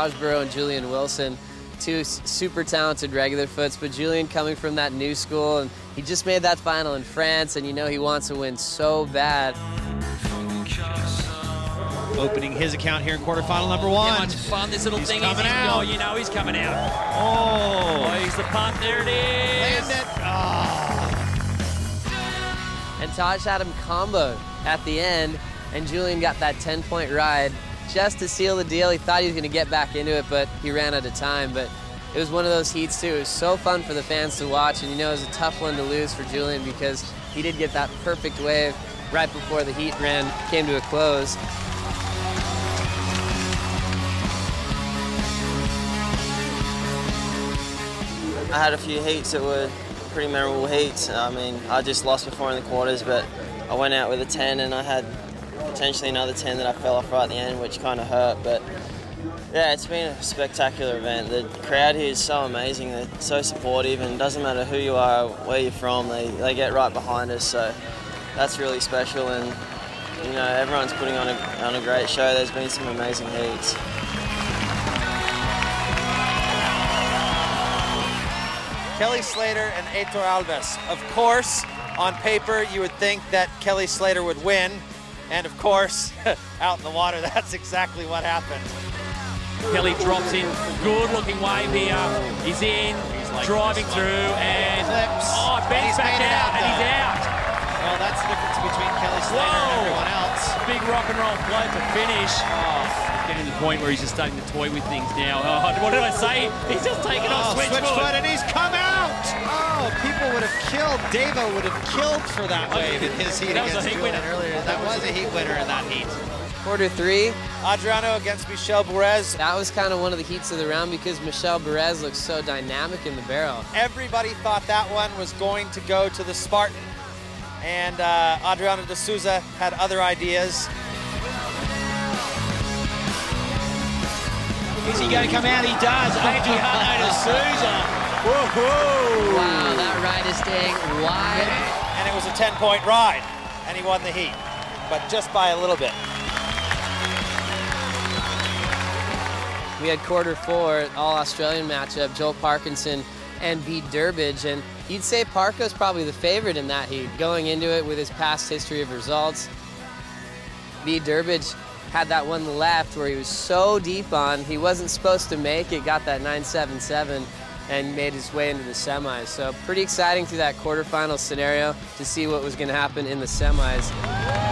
Taj Burrow and Julian Wilson, two super talented regular foots, but Julian coming from that new school, and he just made that final in France, and you know he wants to win so bad. Opening his account here in quarterfinal number one. How much fun this little he's thing coming is. out. Oh, you know he's coming out. Oh. Oh, he's the punt. There it is. Land it. Oh. Ah. And Taj had him comboed at the end, and Julian got that 10-point ride just to seal the deal. He thought he was going to get back into it, but he ran out of time. But it was one of those heats, too. It was so fun for the fans to watch, and you know it was a tough one to lose for Julian because he did get that perfect wave right before the heat ran came to a close. I had a few heats that were pretty memorable heats. I mean, I just lost before in the quarters, but I went out with a 10 and I had potentially another 10 that I fell off right at the end, which kind of hurt. But yeah, it's been a spectacular event. The crowd here is so amazing. They're so supportive, and it doesn't matter who you are, where you're from, they, they get right behind us. So that's really special. And you know, everyone's putting on a, on a great show. There's been some amazing heats. Kelly Slater and Aitor Alves. Of course, on paper, you would think that Kelly Slater would win. And of course, out in the water, that's exactly what happened. Kelly drops in. Good looking wave here. He's in, like driving through, and Flips. oh, And bends back out, out, and he's out. Well, that's the difference between Kelly Slater and everyone else. Big rock and roll float to finish. Oh, getting to the point where he's just starting to toy with things now. Oh, what did I say? He's just taken off Oh, switch, switch foot. foot, and he's Davo would have killed for that wave in his heat That was a against heat Julian winner. earlier. That was a heat winner in that heat. Quarter three, Adriano against Michel Bourez. that was kind of one of the heats of the round because Michel Bourez looks so dynamic in the barrel. Everybody thought that one was going to go to the Spartan. And uh, Adriano de Souza had other ideas. Is he going to come out? He does. Adriano de Souza. Whoa! Wow, that ride is staying wide. And it was a 10 point ride. And he won the heat, but just by a little bit. We had quarter four, all Australian matchup, Joel Parkinson and Bede Durbidge. And you'd say Parko's probably the favorite in that heat, going into it with his past history of results. Bede Durbidge had that one left where he was so deep on, he wasn't supposed to make it, got that 977 and made his way into the semis. So pretty exciting through that quarterfinal scenario to see what was going to happen in the semis.